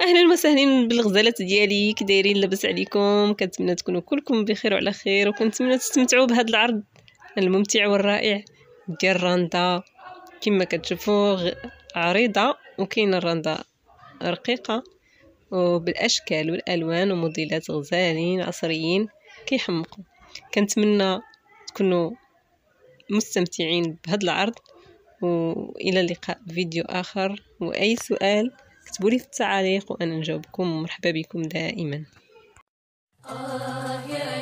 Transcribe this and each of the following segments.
أهلا وسهلا بالغزالات ديالي كي دايرين لاباس عليكم كنتمنى تكونوا كلكم بخير وعلى خير وكنتمنى تستمتعوا بهذا العرض الممتع والرائع. ديال الرندا كما كتشوفوا عريضة وكاينة الرندا رقيقة وبالأشكال والألوان وموديلات غزالين عصريين كيحمقوا. كنتمنى تكونوا مستمتعين بهذا العرض والى اللقاء بفيديو آخر. وأي سؤال كتبوا لي في التعاليق وأنا نجاوبكم ومرحبا بكم دائما. آه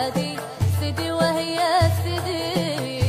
هادي سيدي وهي سيدي